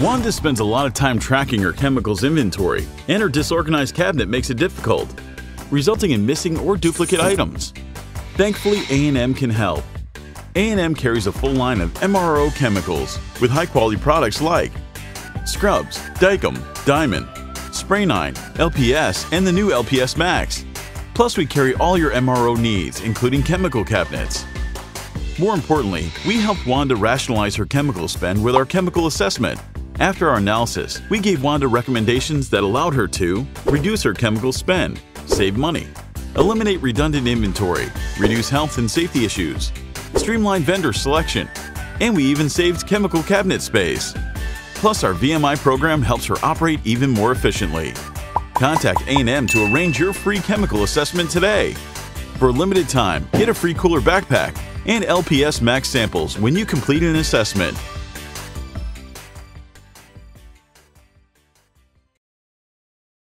Wanda spends a lot of time tracking her chemicals inventory, and her disorganized cabinet makes it difficult, resulting in missing or duplicate items. Thankfully, A&M can help. A&M carries a full line of MRO chemicals with high-quality products like Scrubs, Dykem, Diamond, Spray9, LPS, and the new LPS Max. Plus, we carry all your MRO needs, including chemical cabinets. More importantly, we helped Wanda rationalize her chemical spend with our chemical assessment. After our analysis, we gave Wanda recommendations that allowed her to reduce her chemical spend, save money, eliminate redundant inventory, reduce health and safety issues, streamline vendor selection, and we even saved chemical cabinet space. Plus, our VMI program helps her operate even more efficiently. Contact A&M to arrange your free chemical assessment today. For a limited time, get a free cooler backpack and LPS Max samples when you complete an assessment.